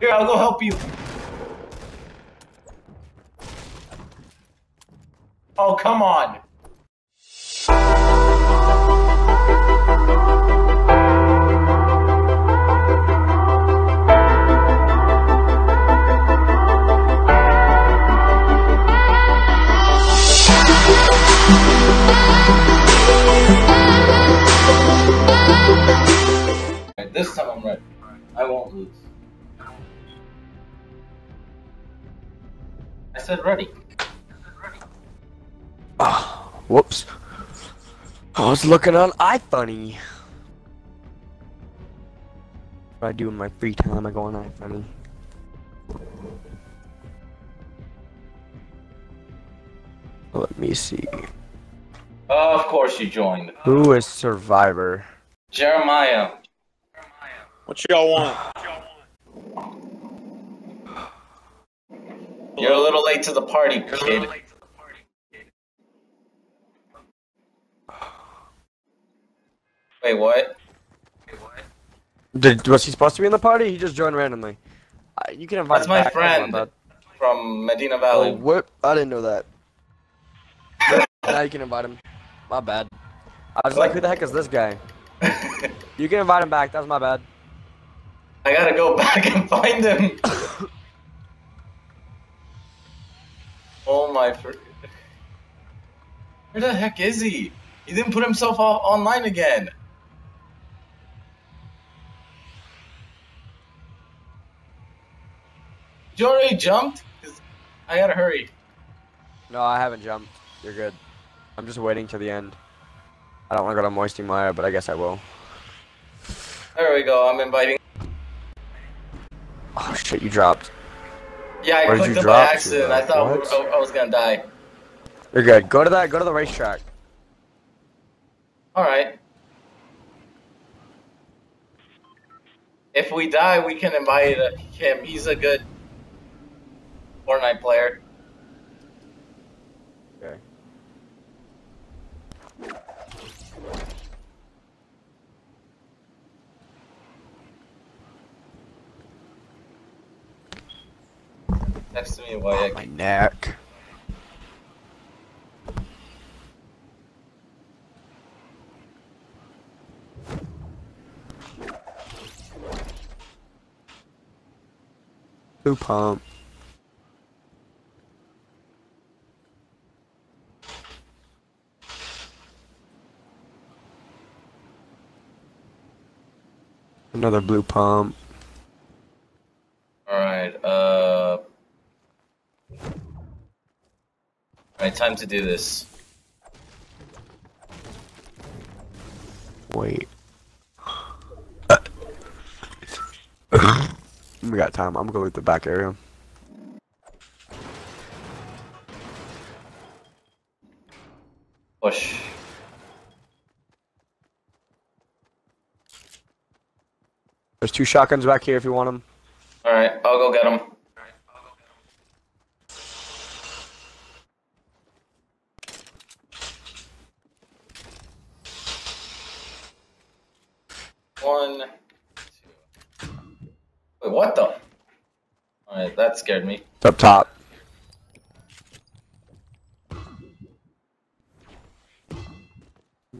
Here, I'll go help you. Oh, come on. This time I'm ready. I won't lose. Said ready. Oh, whoops. I was looking on iFunny. What I do in my free time, I go on iFunny. Let me see. of course you joined. Who is Survivor? Jeremiah. What y'all want? You're a little late to the party, kid. Wait, what? Did was he supposed to be in the party? He just joined randomly. Uh, you can invite That's him my back, friend but- From Medina Oh, Valley. what? I didn't know that. now you can invite him. My bad. I was like, who the heck is this guy? You can invite him back. That's my bad. I gotta go back and find him. Oh my. Where the heck is he? He didn't put himself online again. You already jumped? I gotta hurry. No, I haven't jumped. You're good. I'm just waiting to the end. I don't want to go to Moisty Mire, but I guess I will. There we go. I'm inviting. Oh shit, you dropped. Yeah, I clicked it by accident. I thought we What? were- I, was gonna die. You're good. Go to that. Go to the racetrack. All right. If we die, we can invite him. He's a good Fortnite player. Okay. Next to me, Wyatt. My neck. Blue pump. Another blue pump. All right. Uh. All right, time to do this. Wait. we got time. I'm gonna go with the back area. Push. There's two shotguns back here if you want them. All right, I'll go get him. One, two. Wait, what the? Alright, that scared me. It's up top.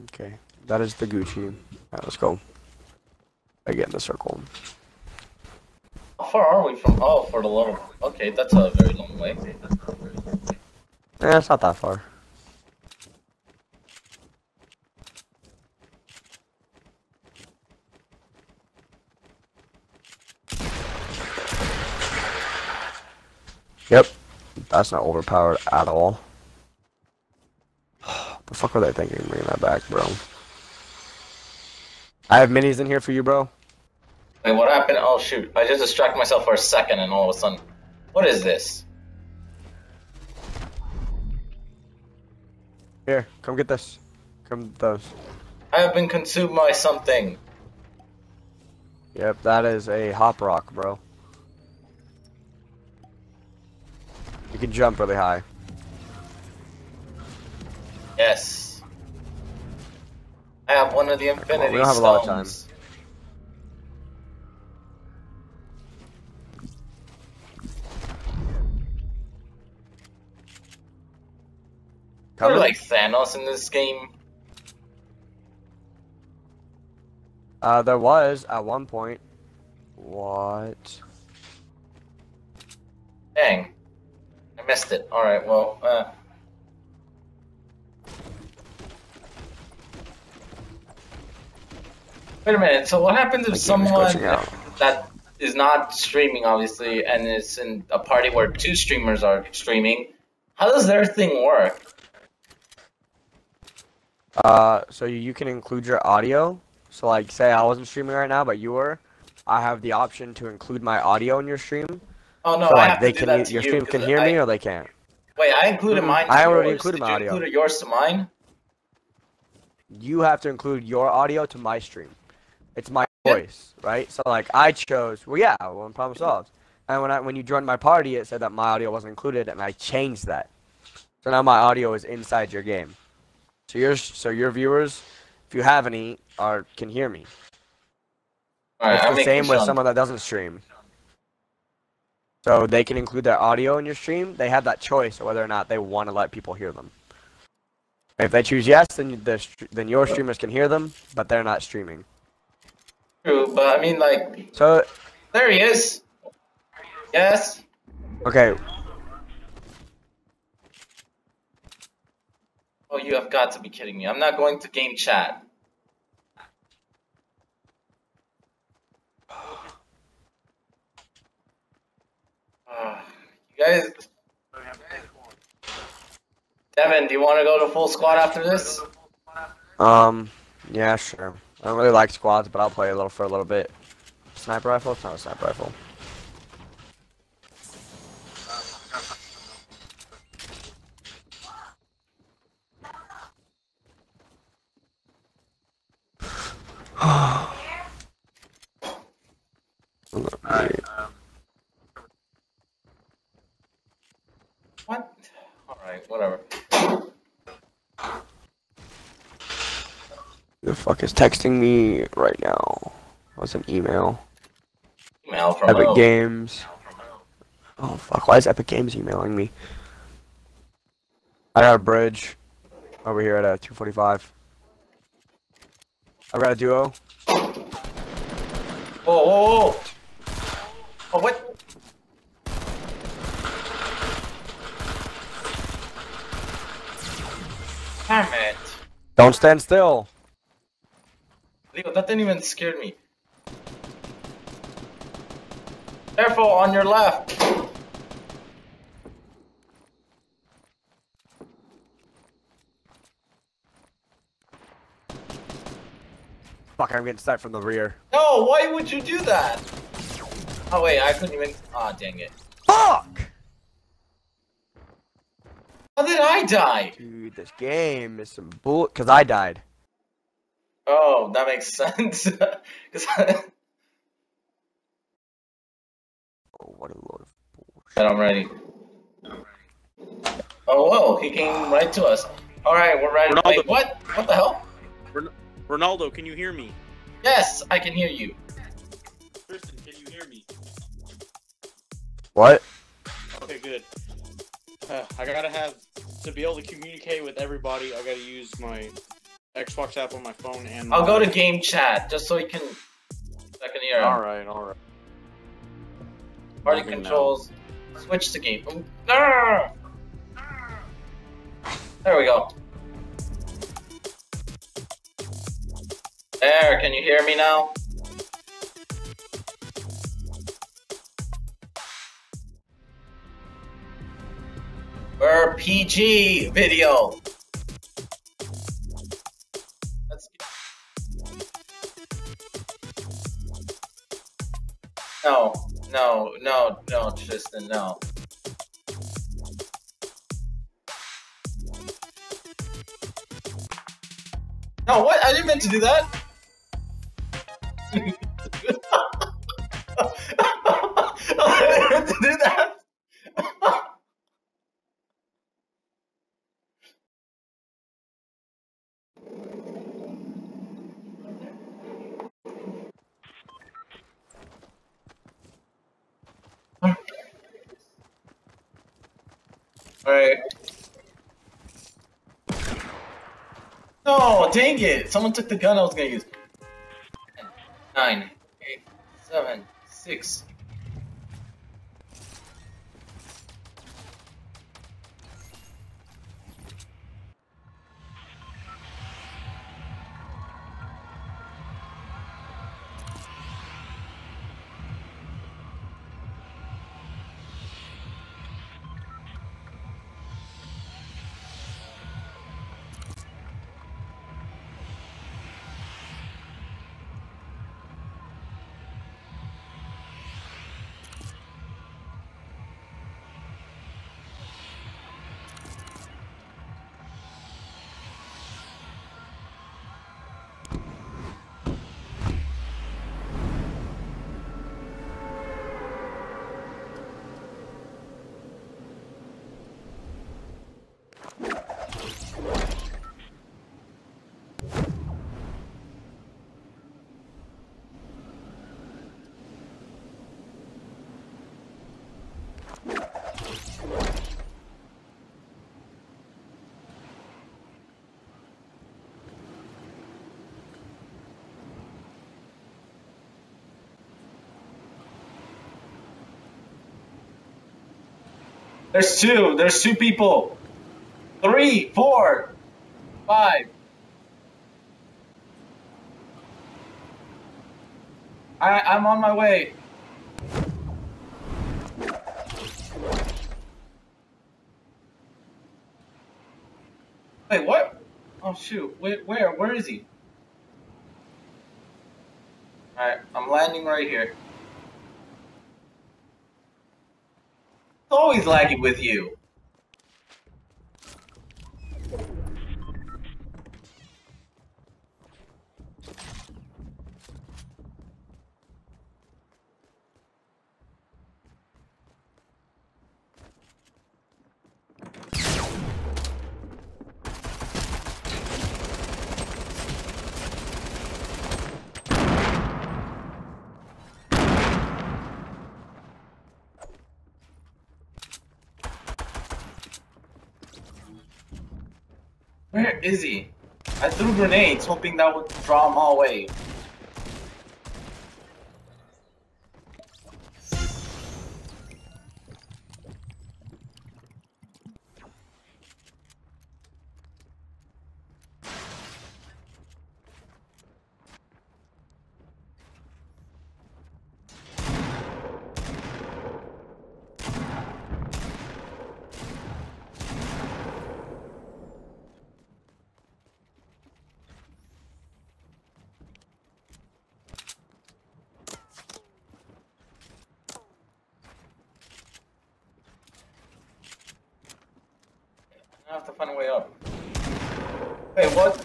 Okay, that is the Gucci. Alright, let's go. I get in the circle. How far are we from? Oh, for the little. Okay, that's a very long way. Eh, it's not that far. Yep, that's not overpowered at all. the fuck were they thinking bringing that back, bro? I have minis in here for you, bro. Wait, what happened? Oh shoot! I just distracted myself for a second, and all of a sudden, what is this? Here, come get this. Come get those. I have been consumed by something. Yep, that is a hop rock, bro. You can jump really high. Yes. I have one of the infinity right, We don't have stones. a lot of time. Cover like Thanos in this game. Uh, there was at one point. What? Dang. Missed it. Alright, well, uh. Wait a minute, so what happens if My game is someone that is not streaming, obviously, and is in a party where two streamers are streaming? How does their thing work? Uh, so you, you can include your audio. So like, say I wasn't streaming right now, but you were. I have the option to include my audio in your stream. Oh no, so I have they to do can that to your you stream can hear I- me or they can't. Wait, I included mine. To I already yours. included Did my you audio. include yours to mine? You have to include your audio to my stream. It's my Yeah. voice, right? So like, I chose. Well, yeah, well, problem solved. And when I when you joined my party, it said that my audio wasn't included, and I changed that. So now my audio is inside your game. So your so your viewers, if you have any, are can hear me. It's I'm the same with someone that doesn't stream. So they can include their audio in your stream. They have that choice of whether or not they want to let people hear them. If they choose yes, then the then your streamers can hear them, but they're not streaming. True, but I mean, like, So there he is. Yes. okay, Oh, you have got to be kidding me. I'm not going to game chat. You guys. Devin, do you want to go to full squad after this? um, yeah, sure. I don't really like squads, but I'll play a little for a little bit. Sniper rifle? It's not a sniper rifle. What? Alright, whatever. The fuck is texting me right now? What's an email? Email from Epic? Games. Oh fuck! Why is Epic Games emailing me? I got a bridge over here at uh, a 245. I got a duo. Oh, whoa, whoa! Oh, what? Damn it. Don't stand still. Didn't even scare me. Careful, on your left. Fuck! I'm getting sniped from the rear. No, why would you do that? Oh wait, I couldn't even. Ah, dang it. Fuck! How did I die? Dude, this game is some bull. Cause I died. Oh, that makes sense. I- Oh, what a load of bullshit. But I'm ready. Oh, whoa, he came right to us. Alright, we're ready. Ronaldo. Wait, what? What the hell? Ronaldo, can you hear me? Yes, I can hear you. Tristan, can you hear me? What? Okay, good. Uh, I gotta have to be able to communicate with everybody. I gotta use my Xbox app on my phone and. I'll go to game chat just so you can. I can hear. All right, all right. Party Okay, now. controls. Switch to game. Ooh, no! There we go. There, can you hear me now? We're PG video. No, no, no, no, Tristan, no. No, what? I didn't mean to do that. It! Someone took the gun I was gonna use. Nine, eight, seven, six. There's two. There's two people. Three, four, five. I, I'm on my way. Wait, what? Oh shoot! Wait, where? Where is he? All right, I'm landing right here. Always lagging with you. He? I threw grenades hoping that would draw him all away. Have to find a way up. Wait, what?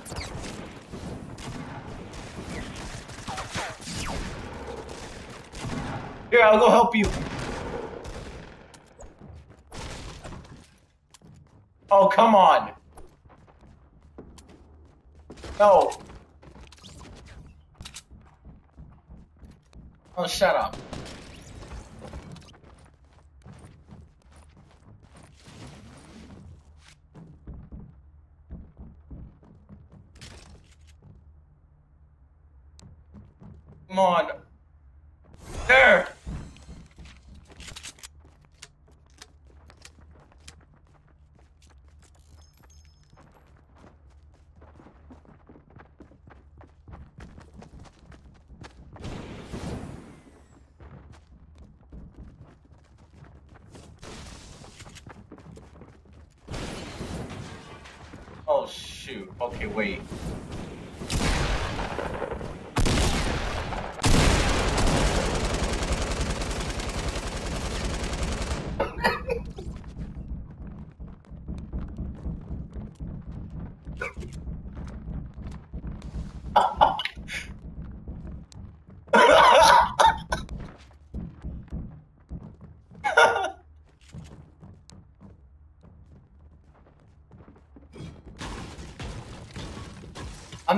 Here, I'll go help you. Oh, come on. No. Oh, shut up.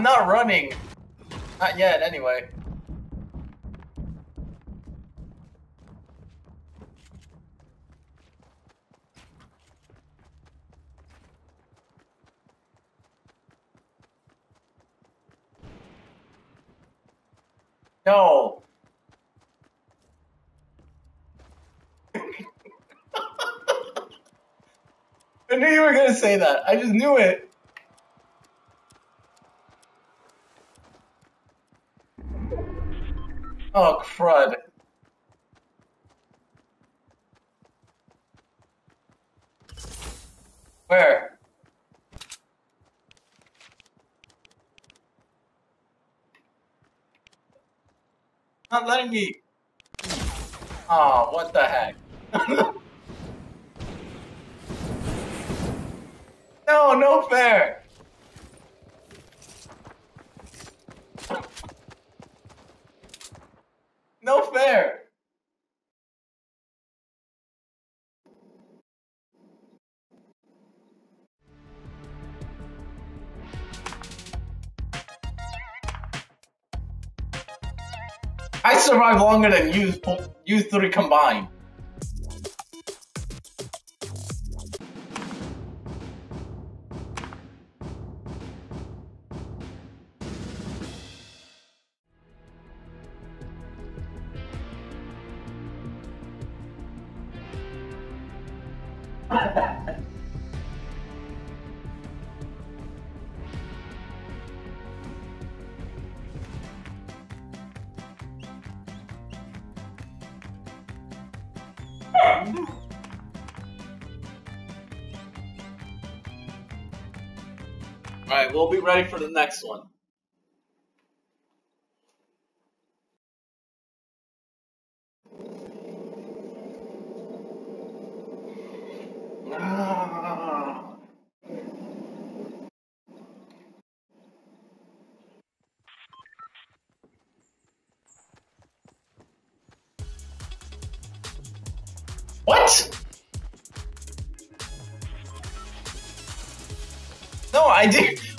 not running. Not yet, anyway. No. I knew you were going to say that. I just knew it. Oh crud. Where? Not letting me. Oh, what the heck? no, no fair. No fair. I survived longer than you, you three combined. Be ready for the next one. Ah. What? No, I did.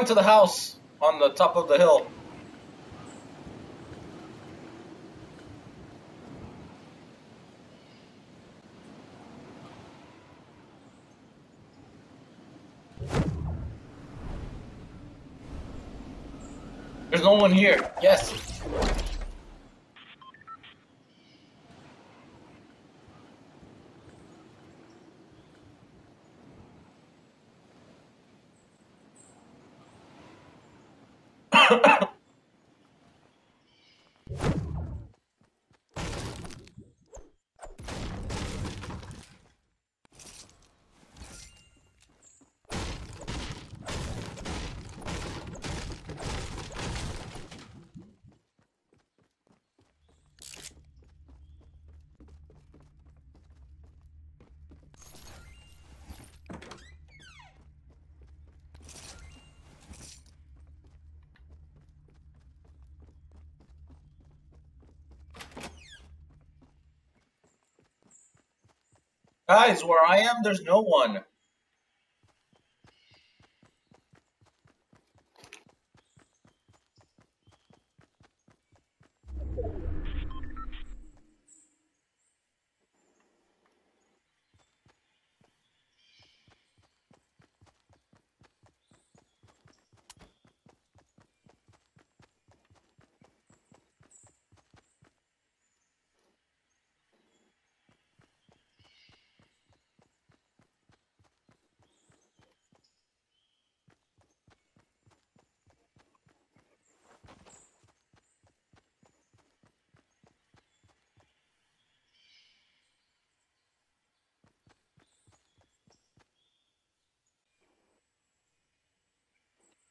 Going to the house on the top of the hill. There's no one here. Yes. Guys, where I am, there's no one.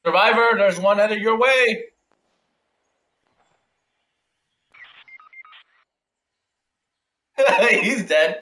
Survivor, there's one headed your way. He's dead.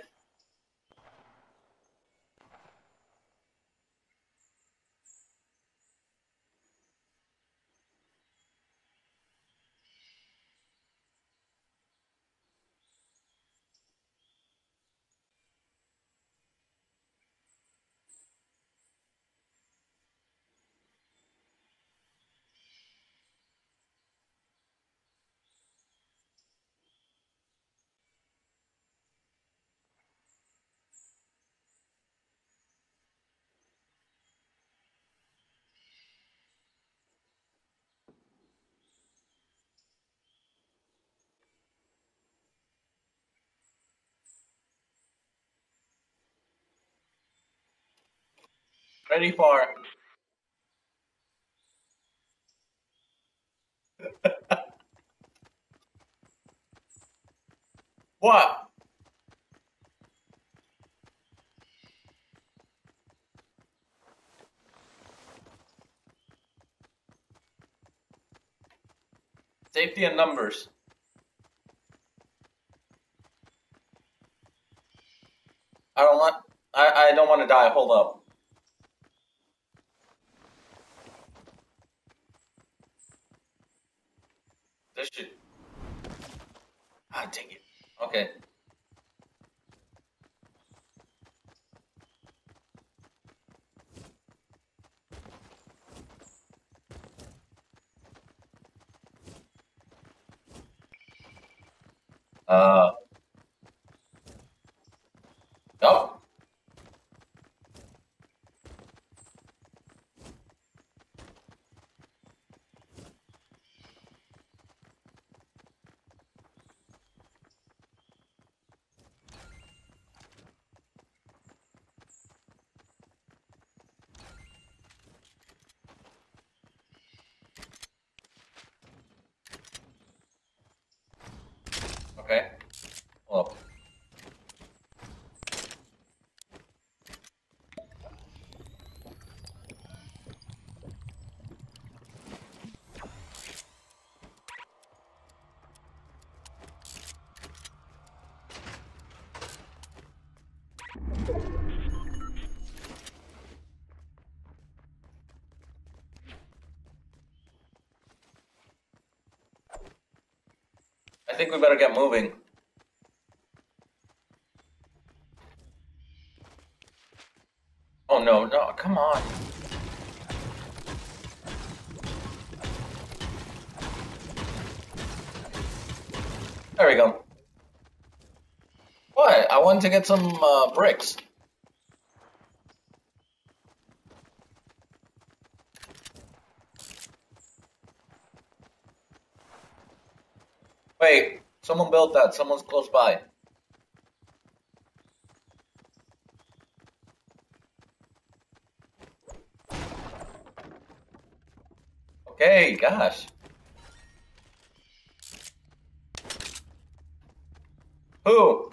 Ready for. what? Safety and numbers. I don't want. I I don't want to die. Hold up. This should. Ah, dang it. Okay. Uh. Nope. Okay. Hold up. I think we better get moving. Oh no, no, come on. There we go. What? I wanted to get some uh, bricks. Wait, someone built that. Someone's close by. Okay, gosh. Who?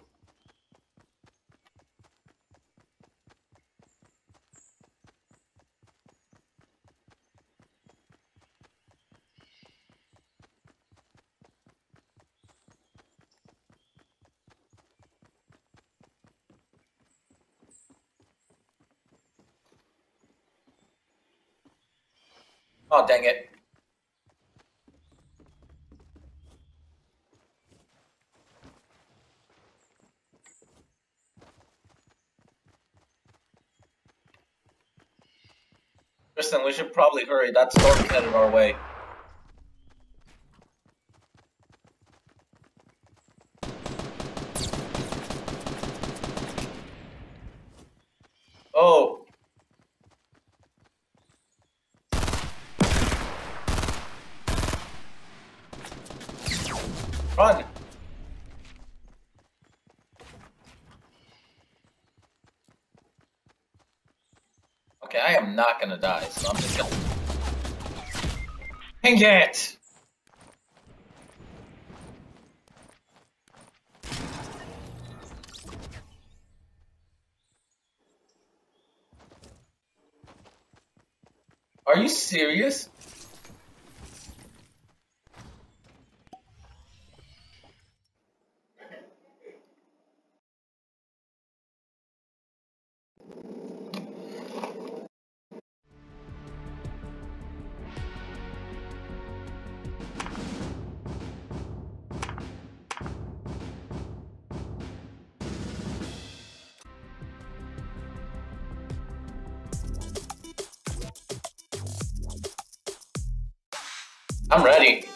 Oh, dang it. Kristen, we should probably hurry. That storm's headed our way. Oh. Run! Okay, I am not gonna die, so I'm just gonna. Hang it! Are you serious? I'm ready.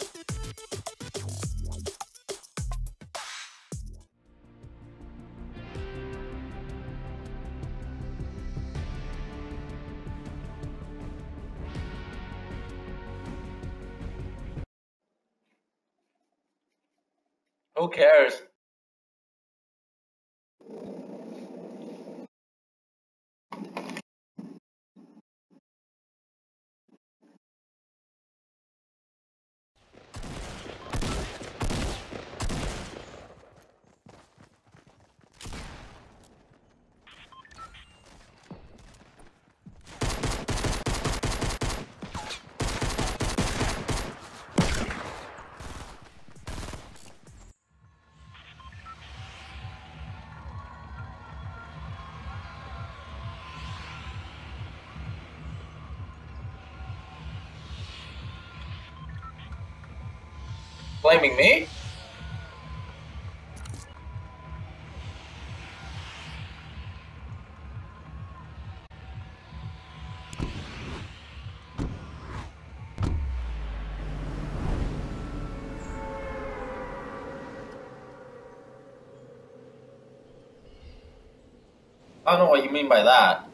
Blaming me? I don't know what you mean by that.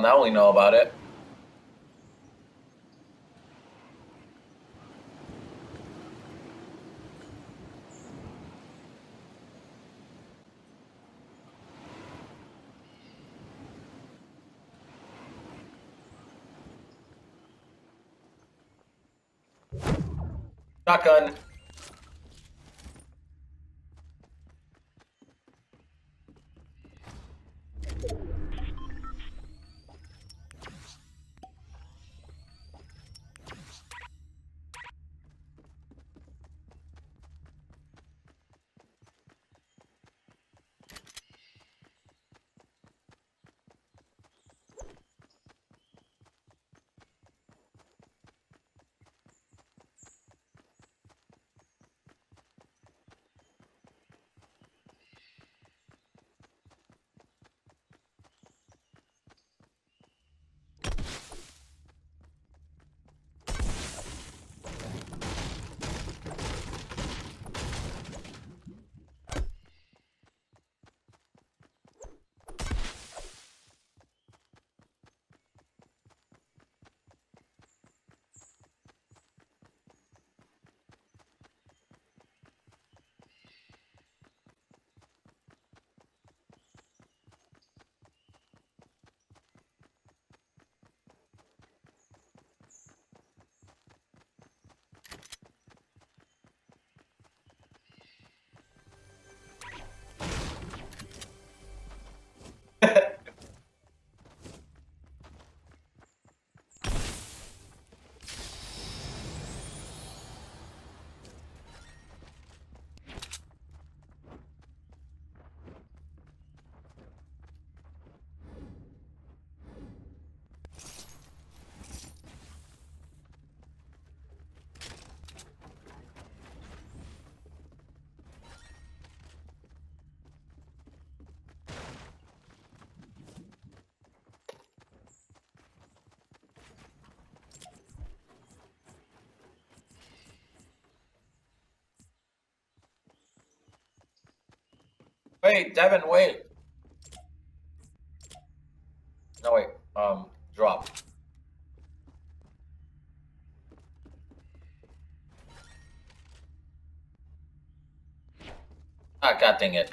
Now we know about it. Shotgun. Wait, Devin, wait. No, wait. Um, drop. Ah, god dang it.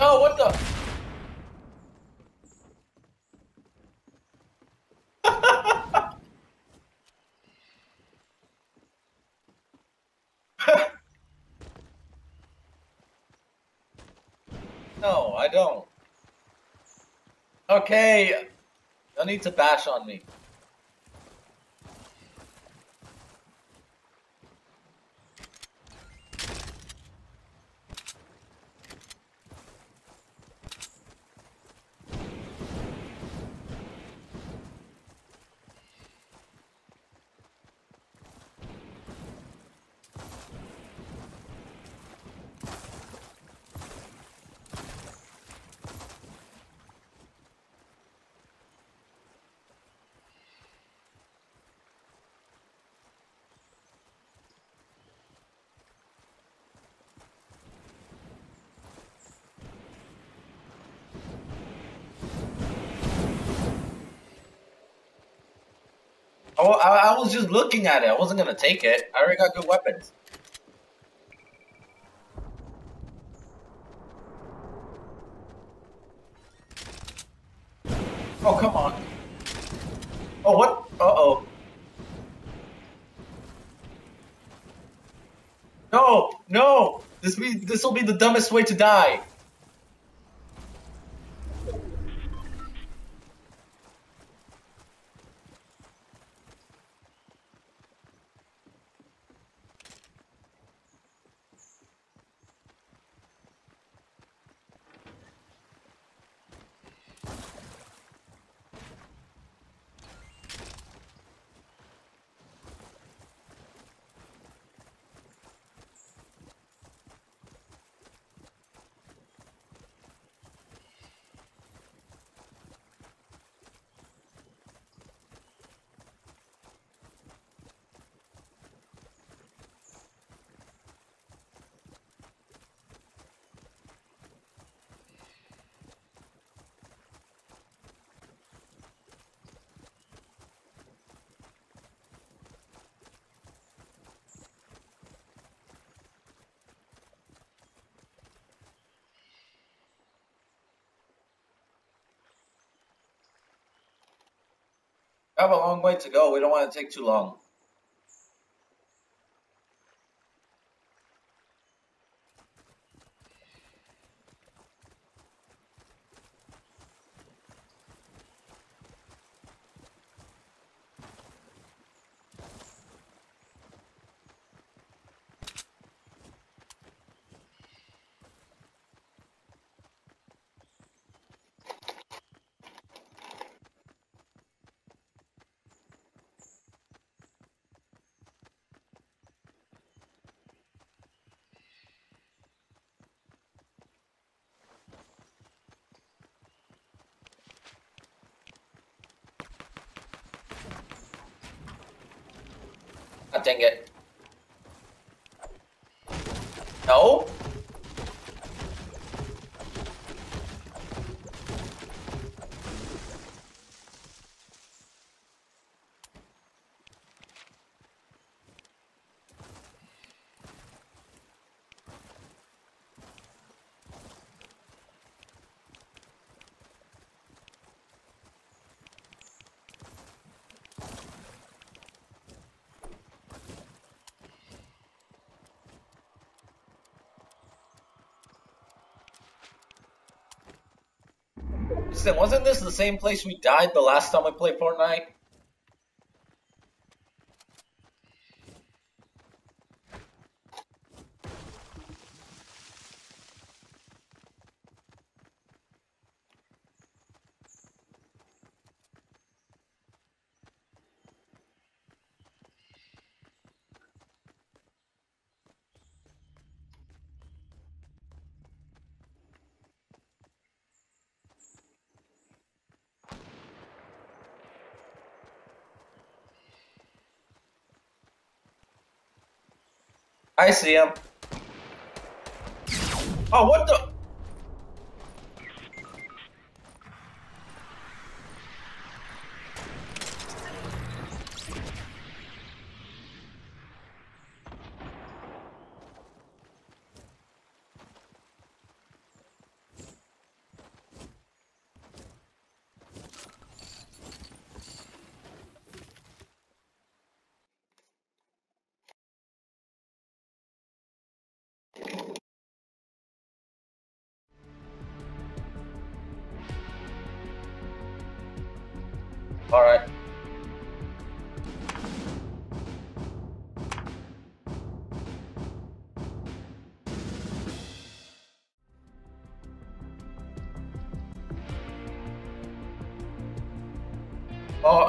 oh, what the? no, I don't. Okay, no need to bash on me. Oh, I, I was just looking at it. I wasn't gonna take it. I already got good weapons. Oh, come on. Oh, what? Uh-oh. No, no! This be this will be the dumbest way to die. Have a long way to go. We don't want to take too long. God dang it. No? Listen, wasn't this the same place we died the last time we played Fortnite? I see him. Oh, what the?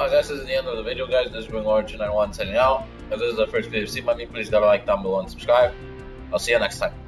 I guess this is the end of the video, guys. This has been Lord291 signing out. If this is the first video you've seen by me, please gotta like down below and subscribe. I'll see you next time.